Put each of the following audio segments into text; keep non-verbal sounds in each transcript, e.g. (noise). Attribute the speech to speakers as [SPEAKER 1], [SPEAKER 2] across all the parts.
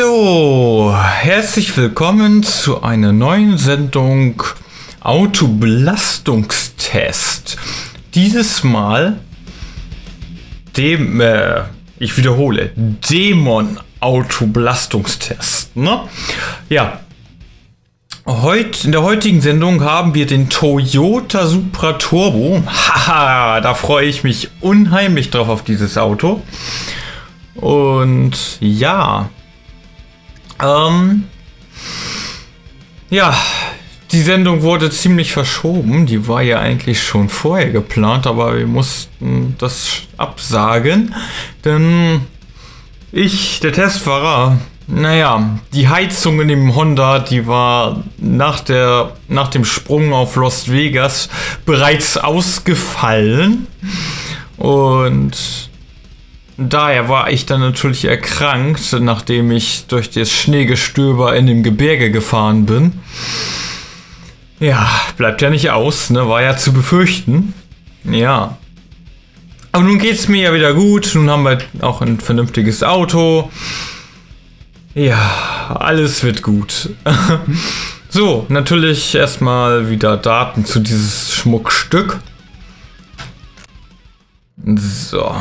[SPEAKER 1] So, herzlich willkommen zu einer neuen Sendung Autobelastungstest. Dieses Mal dem, äh, ich wiederhole, Dämon Autobelastungstest. Ne? Ja. Heut, in der heutigen Sendung haben wir den Toyota Supra Turbo. Haha, (laughs) da freue ich mich unheimlich drauf auf dieses Auto. Und ja, ähm, ja, die Sendung wurde ziemlich verschoben. Die war ja eigentlich schon vorher geplant, aber wir mussten das absagen. Denn ich, der Testfahrer, naja, die Heizung in dem Honda, die war nach, der, nach dem Sprung auf Las Vegas bereits ausgefallen. Und Daher war ich dann natürlich erkrankt, nachdem ich durch das Schneegestöber in dem Gebirge gefahren bin. Ja, bleibt ja nicht aus, ne? War ja zu befürchten. Ja. Aber nun geht's mir ja wieder gut. Nun haben wir auch ein vernünftiges Auto. Ja, alles wird gut. (laughs) so, natürlich erstmal wieder Daten zu dieses Schmuckstück. So,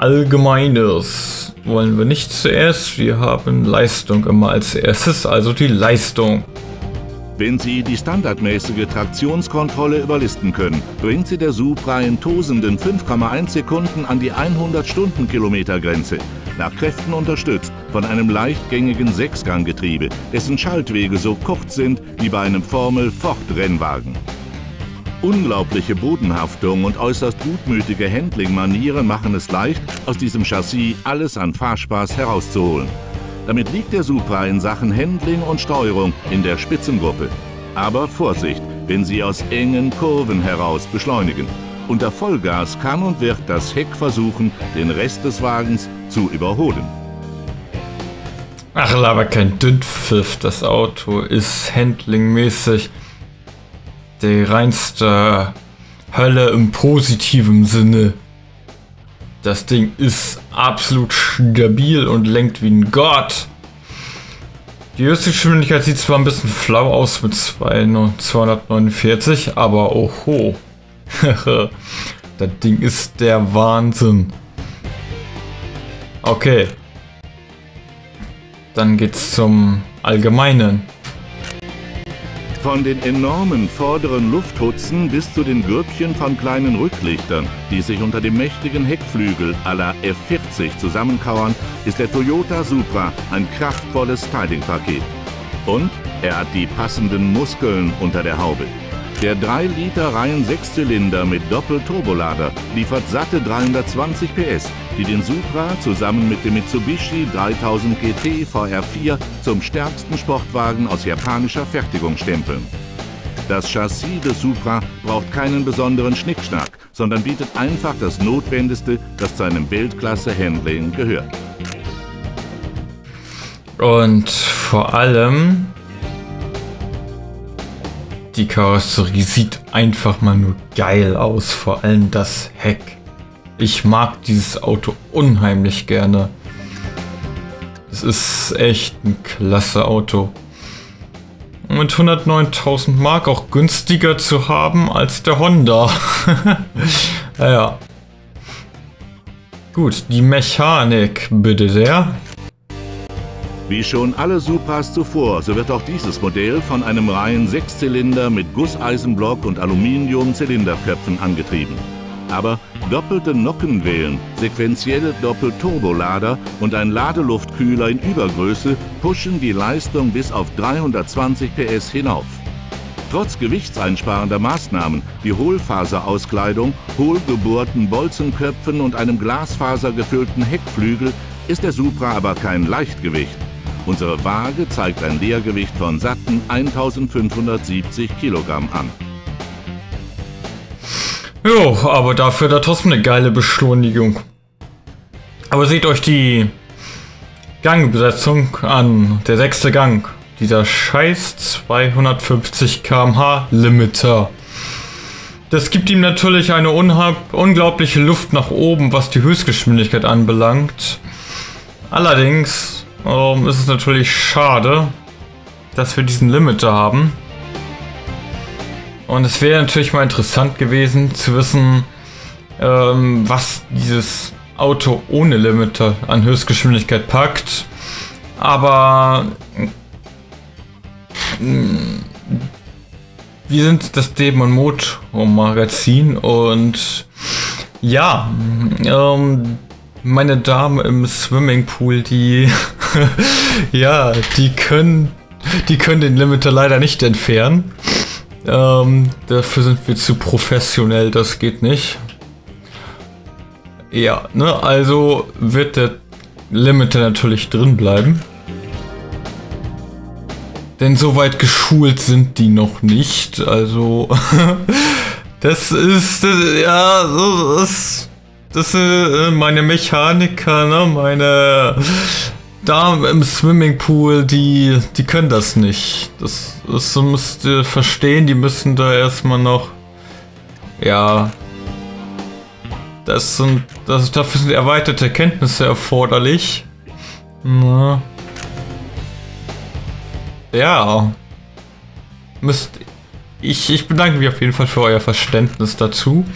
[SPEAKER 1] Allgemeines wollen wir nicht zuerst. Wir haben Leistung immer als erstes, also die Leistung.
[SPEAKER 2] Wenn Sie die standardmäßige Traktionskontrolle überlisten können, bringt Sie der Supra in tosenden 5,1 Sekunden an die 100 Stundenkilometer-Grenze. Nach Kräften unterstützt von einem leichtgängigen Sechsganggetriebe, dessen Schaltwege so kurz sind wie bei einem Formel-Ford-Rennwagen. Unglaubliche Bodenhaftung und äußerst gutmütige Handling-Manieren machen es leicht, aus diesem Chassis alles an Fahrspaß herauszuholen. Damit liegt der Supra in Sachen Handling und Steuerung in der Spitzengruppe. Aber Vorsicht, wenn Sie aus engen Kurven heraus beschleunigen. Unter Vollgas kann und wird das Heck versuchen, den Rest des Wagens zu überholen.
[SPEAKER 1] Ach, aber kein Dünnpfiff. Das Auto ist handlingmäßig die reinste Hölle im positiven Sinne. Das Ding ist absolut stabil und lenkt wie ein Gott. Die höchste Geschwindigkeit sieht zwar ein bisschen flau aus mit 249, aber oho. (laughs) das Ding ist der Wahnsinn. Okay. Dann geht's zum Allgemeinen.
[SPEAKER 2] Von den enormen vorderen Lufthutzen bis zu den Grüppchen von kleinen Rücklichtern, die sich unter dem mächtigen Heckflügel aller F40 zusammenkauern, ist der Toyota Supra ein kraftvolles Styling-Paket. Und er hat die passenden Muskeln unter der Haube. Der 3 Liter Reihen 6-Zylinder mit Doppelturbolader liefert satte 320 PS, die den Supra zusammen mit dem Mitsubishi 3000 GT VR4 zum stärksten Sportwagen aus japanischer Fertigung stempeln. Das Chassis des Supra braucht keinen besonderen Schnickschnack, sondern bietet einfach das Notwendigste, das zu einem Weltklasse-Handling gehört.
[SPEAKER 1] Und vor allem die Karosserie sieht einfach mal nur geil aus, vor allem das Heck. Ich mag dieses Auto unheimlich gerne. Es ist echt ein klasse Auto. Mit 109.000 Mark auch günstiger zu haben als der Honda. (laughs) ja. Gut, die Mechanik bitte sehr.
[SPEAKER 2] Wie schon alle Supras zuvor, so wird auch dieses Modell von einem reinen Sechszylinder mit Gusseisenblock und Aluminium-Zylinderköpfen angetrieben. Aber doppelte Nockenwellen, sequentielle Doppelturbolader und ein Ladeluftkühler in Übergröße pushen die Leistung bis auf 320 PS hinauf. Trotz gewichtseinsparender Maßnahmen wie Hohlfaserauskleidung, hohlgebohrten Bolzenköpfen und einem glasfasergefüllten Heckflügel ist der Supra aber kein Leichtgewicht. Unsere Waage zeigt ein Leergewicht von satten 1570 Kilogramm an.
[SPEAKER 1] Jo, aber dafür da trotzdem eine geile Beschleunigung. Aber seht euch die Gangbesetzung an. Der sechste Gang. Dieser scheiß 250 km/h Limiter. Das gibt ihm natürlich eine unglaubliche Luft nach oben, was die Höchstgeschwindigkeit anbelangt. Allerdings ähm, ist es natürlich schade, dass wir diesen Limiter haben. Und es wäre natürlich mal interessant gewesen zu wissen, ähm, was dieses Auto ohne Limiter an Höchstgeschwindigkeit packt. Aber mm, wir sind das Demon Motor Magazin und ja, ähm, meine Damen im Swimmingpool, die (laughs) ja, die können die können den Limiter leider nicht entfernen. Ähm, dafür sind wir zu professionell, das geht nicht. Ja, ne, also wird der Limiter natürlich drin bleiben. Denn so weit geschult sind die noch nicht. Also, (laughs) das ist, das, ja, das, das sind äh, meine Mechaniker, ne, meine Damen im Swimmingpool, die, die können das nicht. Das, das müsst ihr verstehen, die müssen da erstmal noch, ja, das sind, das, dafür sind erweiterte Kenntnisse erforderlich. Na. Ja. Müsst. Ich, ich bedanke mich auf jeden Fall für euer Verständnis dazu.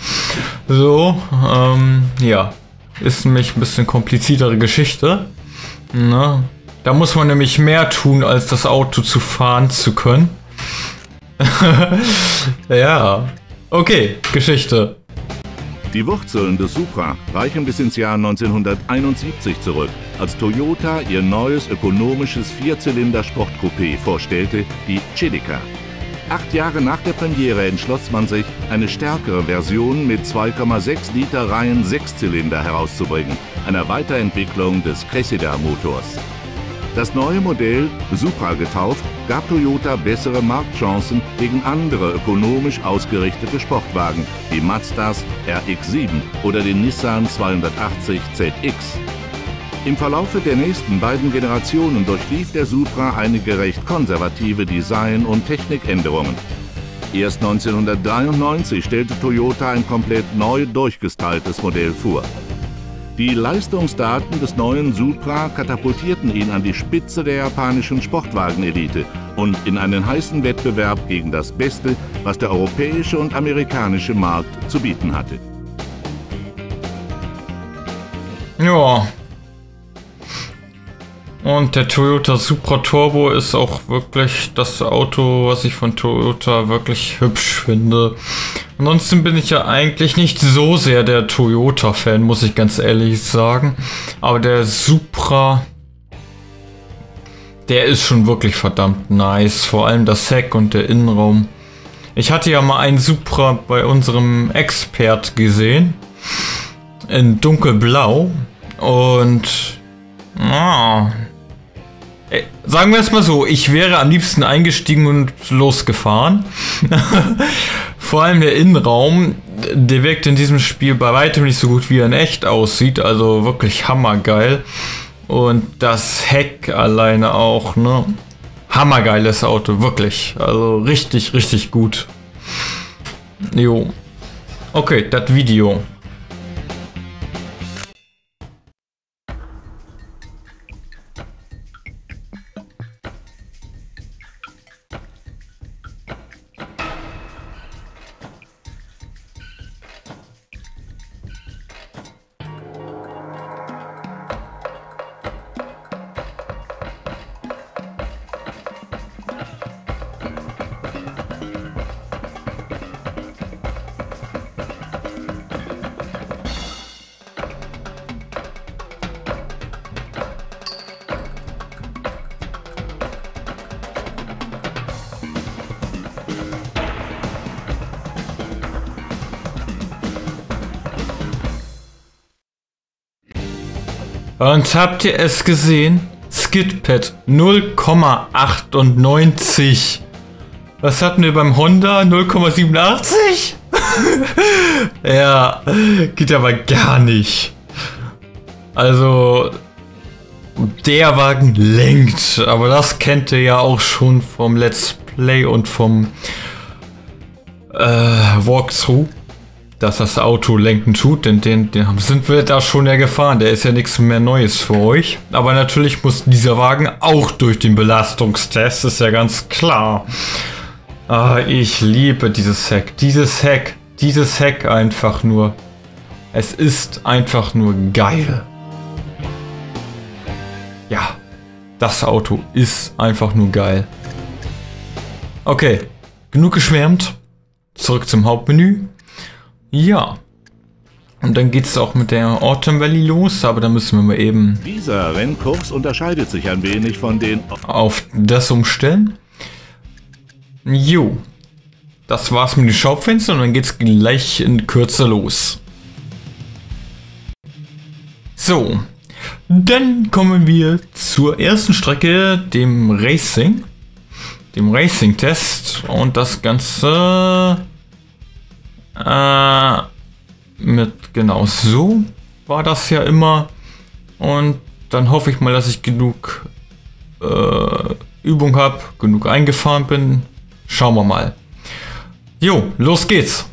[SPEAKER 1] So, ähm, ja. Ist nämlich ein bisschen kompliziertere Geschichte. Na, da muss man nämlich mehr tun, als das Auto zu fahren zu können. (laughs) ja. Okay, Geschichte.
[SPEAKER 2] Die Wurzeln des Supra reichen bis ins Jahr 1971 zurück, als Toyota ihr neues ökonomisches Vierzylinder-Sportcoupé vorstellte, die Celica. Acht Jahre nach der Premiere entschloss man sich, eine stärkere Version mit 2,6 Liter Reihen Sechszylinder herauszubringen, einer Weiterentwicklung des Cressida-Motors. Das neue Modell, Supra getauft, gab Toyota bessere Marktchancen gegen andere ökonomisch ausgerichtete Sportwagen wie Mazdas RX-7 oder den Nissan 280 ZX. Im Verlaufe der nächsten beiden Generationen durchlief der Supra einige recht konservative Design- und Technikänderungen. Erst 1993 stellte Toyota ein komplett neu durchgestyltes Modell vor. Die Leistungsdaten des neuen Supra katapultierten ihn an die Spitze der japanischen Sportwagenelite und in einen heißen Wettbewerb gegen das Beste, was der europäische und amerikanische Markt zu bieten hatte.
[SPEAKER 1] Ja. Und der Toyota Supra Turbo ist auch wirklich das Auto, was ich von Toyota wirklich hübsch finde. Ansonsten bin ich ja eigentlich nicht so sehr der Toyota-Fan, muss ich ganz ehrlich sagen. Aber der Supra, der ist schon wirklich verdammt nice. Vor allem das Heck und der Innenraum. Ich hatte ja mal einen Supra bei unserem Expert gesehen. In dunkelblau. Und... Ah, Sagen wir es mal so, ich wäre am liebsten eingestiegen und losgefahren. (laughs) Vor allem der Innenraum, der wirkt in diesem Spiel bei weitem nicht so gut, wie er in echt aussieht. Also wirklich hammergeil. Und das Heck alleine auch, ne? Hammergeiles Auto, wirklich. Also richtig, richtig gut. Jo. Okay, das Video. Und habt ihr es gesehen? Skidpad 0,98. Was hatten wir beim Honda? 0,87? (laughs) ja, geht aber gar nicht. Also, der Wagen lenkt. Aber das kennt ihr ja auch schon vom Let's Play und vom äh, Walkthrough. Dass das Auto lenken tut, denn den, den sind wir da schon ja gefahren. Der ist ja nichts mehr Neues für euch. Aber natürlich muss dieser Wagen auch durch den Belastungstest, ist ja ganz klar. Ah, ich liebe dieses Heck. Dieses Heck. Dieses Heck einfach nur. Es ist einfach nur geil. Ja, das Auto ist einfach nur geil. Okay, genug geschwärmt. Zurück zum Hauptmenü. Ja. Und dann geht es auch mit der Autumn Valley los, aber da müssen wir mal eben...
[SPEAKER 2] Dieser Rennkurs unterscheidet sich ein wenig von den...
[SPEAKER 1] Auf das umstellen. Jo. Das war's mit den Schaufenstern und dann geht's gleich in Kürze los. So. Dann kommen wir zur ersten Strecke, dem Racing. Dem Racing-Test. Und das Ganze äh, mit genau so war das ja immer. Und dann hoffe ich mal, dass ich genug äh, Übung habe, genug eingefahren bin. Schauen wir mal. Jo, los geht's.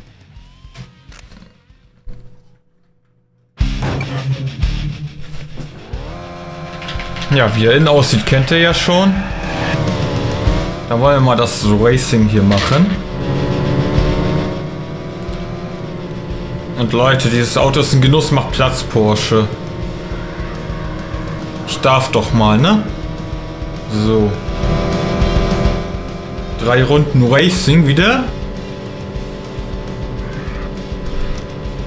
[SPEAKER 1] Ja, wie er innen aussieht, kennt ihr ja schon. Da wollen wir mal das Racing hier machen. Und Leute, dieses Auto ist ein Genuss, macht Platz, Porsche. Ich darf doch mal, ne? So. Drei Runden Racing wieder.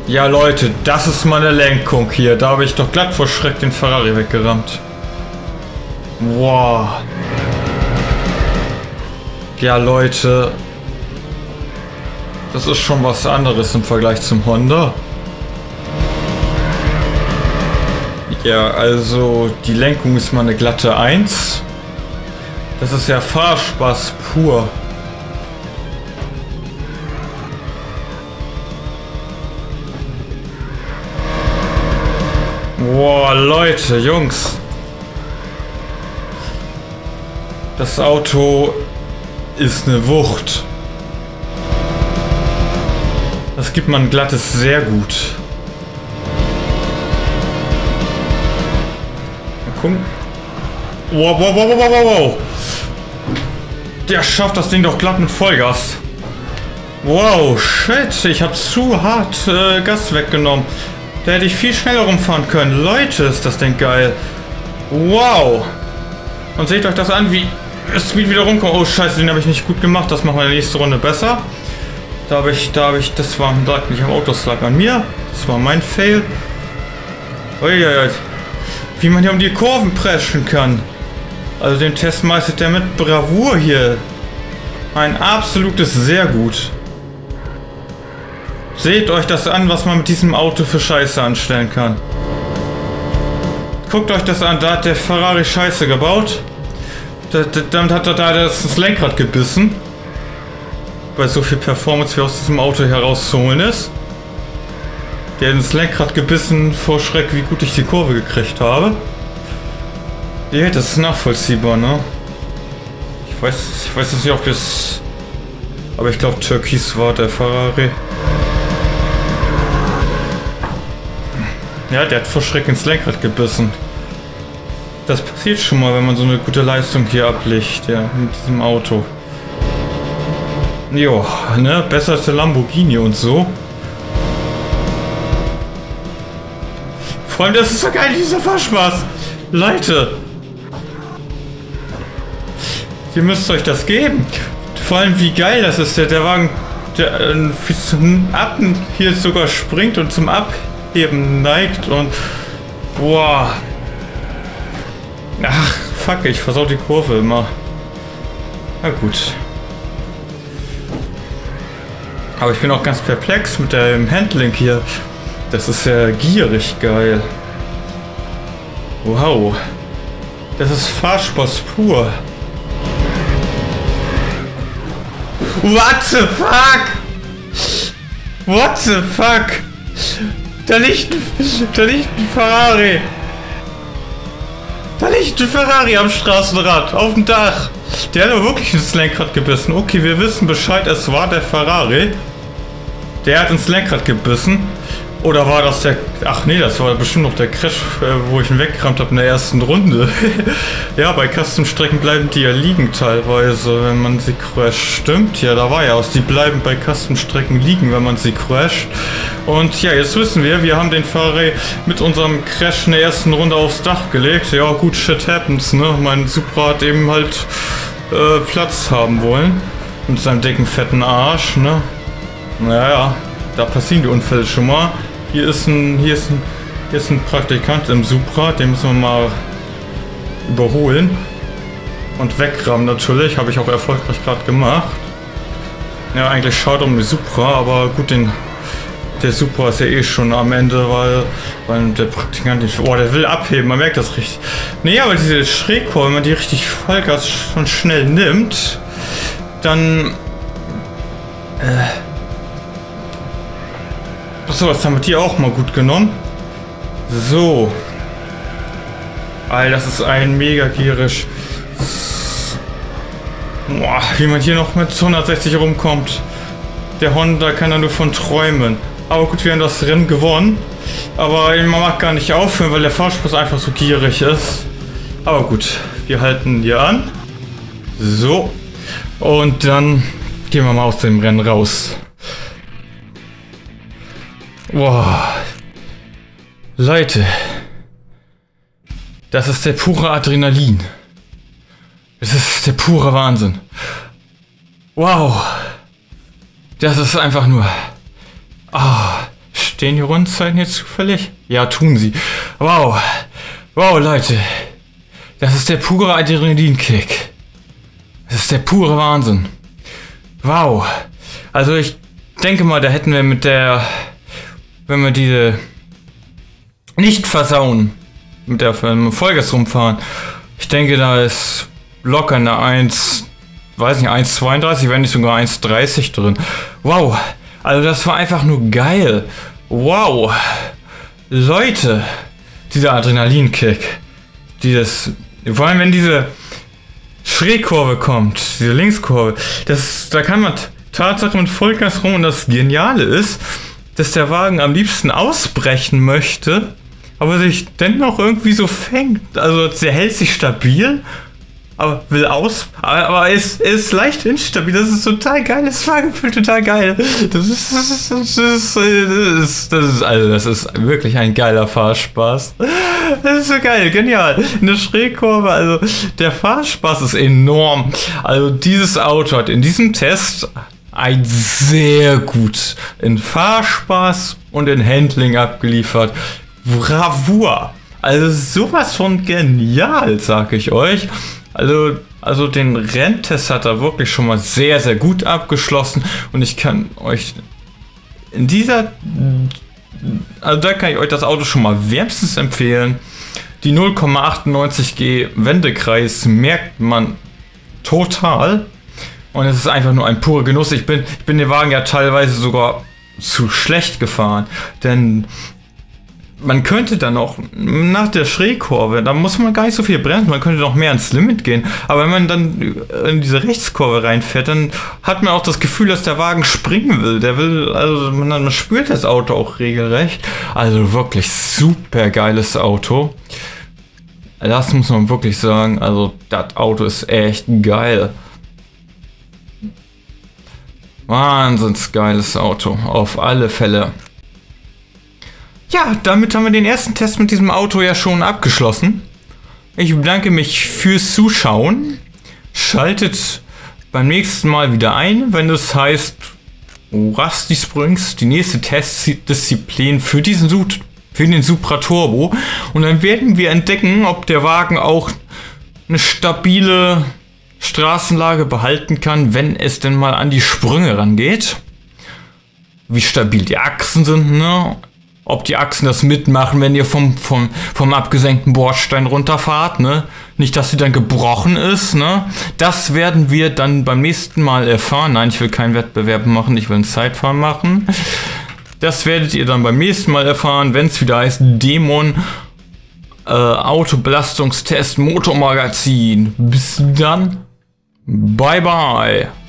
[SPEAKER 1] Ja, Leute, das ist meine Lenkung hier. Da habe ich doch glatt vor Schreck den Ferrari weggerammt. Wow. Ja, Leute, das ist schon was anderes im Vergleich zum Honda. Ja, also die Lenkung ist mal eine glatte 1. Das ist ja Fahrspaß pur. Boah, Leute, Jungs. Das Auto ist eine Wucht. Das gibt man glattes sehr gut. Mal gucken. Wow, wow, wow, wow, wow, wow. Der schafft das Ding doch glatt mit Vollgas. Wow, shit. Ich habe zu hart äh, Gas weggenommen. Da hätte ich viel schneller rumfahren können. Leute, ist das Ding geil. Wow. Und seht euch das an, wie es wieder rumkommt. Oh, scheiße, den habe ich nicht gut gemacht. Das machen wir in der nächsten Runde besser. Da habe ich, da habe ich, das war lag nicht am Auto, das lag an mir. Das war mein Fail. Uiuiui. Wie man hier um die Kurven preschen kann. Also den Test meistert er mit Bravour hier. Ein absolutes sehr gut. Seht euch das an, was man mit diesem Auto für Scheiße anstellen kann. Guckt euch das an, da hat der Ferrari Scheiße gebaut. Damit hat er da das Lenkrad gebissen weil so viel Performance wie aus diesem Auto herauszuholen ist. Der ins Lenkrad gebissen vor Schreck, wie gut ich die Kurve gekriegt habe. Ja, das ist nachvollziehbar, ne? Ich weiß, ich weiß nicht, ob das... Aber ich glaube, Türkis war der Ferrari. Ja, der hat vor Schreck ins Lenkrad gebissen. Das passiert schon mal, wenn man so eine gute Leistung hier ablegt, ja, mit diesem Auto. Jo, ne? Besser als der Lamborghini und so. Vor allem, das ist so geil, dieser Fahrspaß. Leute. Ihr müsst euch das geben. Vor allem, wie geil das ist. Der, der Wagen, der äh, zum Abten hier sogar springt und zum Abheben neigt und... Boah. Ach, fuck, ich versau die Kurve immer. Na gut. Aber ich bin auch ganz perplex mit dem Handling hier. Das ist ja gierig geil. Wow. Das ist Fahrspaß pur. What the fuck? What the fuck? Da liegt, da liegt ein Ferrari. Da liegt ein Ferrari am Straßenrad, auf dem Dach. Der hat aber wirklich ins Lenkrad gebissen. Okay, wir wissen Bescheid, es war der Ferrari. Der hat ins Lenkrad gebissen. Oder war das der. Ach nee, das war bestimmt noch der Crash, äh, wo ich ihn weggerammt habe in der ersten Runde. (laughs) ja, bei Custom-Strecken bleiben die ja liegen teilweise, wenn man sie crasht. Stimmt, ja, da war ja aus. Die bleiben bei Custom-Strecken liegen, wenn man sie crasht. Und ja, jetzt wissen wir, wir haben den Fahrer mit unserem Crash in der ersten Runde aufs Dach gelegt. Ja, gut, shit happens, ne? Mein Supra hat eben halt äh, Platz haben wollen. Mit seinem dicken, fetten Arsch, ne? Naja, da passieren die Unfälle schon mal. Hier ist ein, hier ist ein, hier ist ein Praktikant im Supra, den müssen wir mal überholen. Und wegrammen natürlich, habe ich auch erfolgreich gerade gemacht. Ja, eigentlich schade um die Supra, aber gut, den, der Supra ist ja eh schon am Ende, weil, weil der Praktikant nicht. Oh, der will abheben, man merkt das richtig. Nee, aber diese Schrägkurve, wenn man die richtig Vollgas schon schnell nimmt, dann. Äh, Achso, das haben wir die auch mal gut genommen. So. Alter, das ist ein mega gierig. Boah, wie man hier noch mit 160 rumkommt. Der Honda kann da nur von träumen. Aber gut, wir haben das Rennen gewonnen. Aber man mag gar nicht aufhören, weil der Fahrspaß einfach so gierig ist. Aber gut, wir halten hier an. So. Und dann gehen wir mal aus dem Rennen raus. Boah. Leute. Das ist der pure Adrenalin. Das ist der pure Wahnsinn. Wow. Das ist einfach nur. Ah. Oh. Stehen die Rundzeiten jetzt zufällig? Ja, tun sie. Wow. Wow, Leute. Das ist der pure Adrenalin-Kick. Das ist der pure Wahnsinn. Wow. Also ich denke mal, da hätten wir mit der wenn wir diese nicht versauen mit der Vollgas rumfahren. Ich denke, da ist locker eine 1, weiß nicht, 1,32, wenn nicht sogar 1,30 drin. Wow, also das war einfach nur geil. Wow, Leute, dieser Adrenalinkick, dieses, vor allem wenn diese Schrägkurve kommt, diese Linkskurve, das, da kann man Tatsache mit Vollgas rum und das Geniale ist, dass der Wagen am liebsten ausbrechen möchte, aber sich dennoch irgendwie so fängt. Also der hält sich stabil, aber will aus, aber, er ist, ist leicht instabil. Das ist total geil. Das Fahrgefühl total geil. Das ist, das ist, das ist, das ist, das ist, also das ist wirklich ein geiler Fahrspaß. Das ist so geil, genial. Eine Schrägkurve, also der Fahrspaß ist enorm. Also dieses Auto hat in diesem Test ein sehr gut in Fahrspaß und in Handling abgeliefert. Bravour! Also sowas von genial, sag ich euch. Also, also den Renntest hat er wirklich schon mal sehr, sehr gut abgeschlossen und ich kann euch in dieser, also da kann ich euch das Auto schon mal wärmstens empfehlen. Die 0,98G Wendekreis merkt man total. Und es ist einfach nur ein purer Genuss. Ich bin, ich bin den Wagen ja teilweise sogar zu schlecht gefahren. Denn man könnte dann auch nach der Schrägkurve, da muss man gar nicht so viel bremsen, man könnte noch mehr ans Limit gehen. Aber wenn man dann in diese Rechtskurve reinfährt, dann hat man auch das Gefühl, dass der Wagen springen will. Der will, also man, man spürt das Auto auch regelrecht. Also wirklich super geiles Auto. Das muss man wirklich sagen. Also das Auto ist echt geil. Wahnsinns geiles Auto, auf alle Fälle. Ja, damit haben wir den ersten Test mit diesem Auto ja schon abgeschlossen. Ich bedanke mich fürs Zuschauen. Schaltet beim nächsten Mal wieder ein, wenn es heißt Rusty Springs, die nächste Testdisziplin für diesen Sud für den Supra Turbo. Und dann werden wir entdecken, ob der Wagen auch eine stabile Straßenlage behalten kann, wenn es denn mal an die Sprünge rangeht. Wie stabil die Achsen sind, ne? Ob die Achsen das mitmachen, wenn ihr vom, vom, vom abgesenkten Bordstein runterfahrt, ne? Nicht, dass sie dann gebrochen ist, ne? Das werden wir dann beim nächsten Mal erfahren. Nein, ich will keinen Wettbewerb machen, ich will ein Zeitfahren machen. Das werdet ihr dann beim nächsten Mal erfahren, wenn es wieder heißt Dämon äh, Autobelastungstest Motormagazin. Bis dann. Bye bye.